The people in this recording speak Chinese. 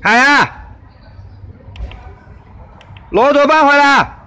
海啊，骆驼搬回来。